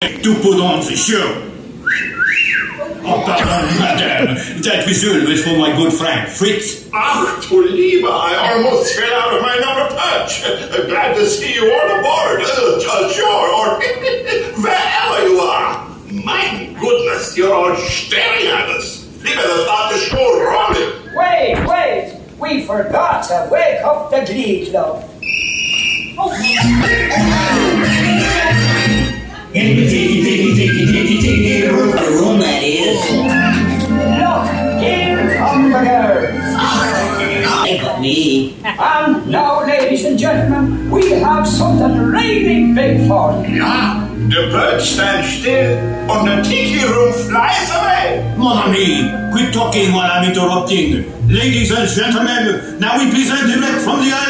to put on the show. Oh, pardon, madame. That whistle was for my good friend, Fritz. Ach, du Liebe, I almost fell out of my number perch. Glad to see you on aboard. Uh, sure, or wherever you are. My goodness, you're all staring at us. Leave us start the show rolling. Wait, wait. We forgot to wake up the Glee Club. In the tiki tiki tiki tiki tiki room, the room that is. Look, here come the girls. Think of me. And now, ladies and gentlemen, we have something really big for you. Yeah, the bird stands still, and the tiki room flies away. Mon ami, quit talking while I'm interrupting. Ladies and gentlemen, now we present direct from the islands a musical luau.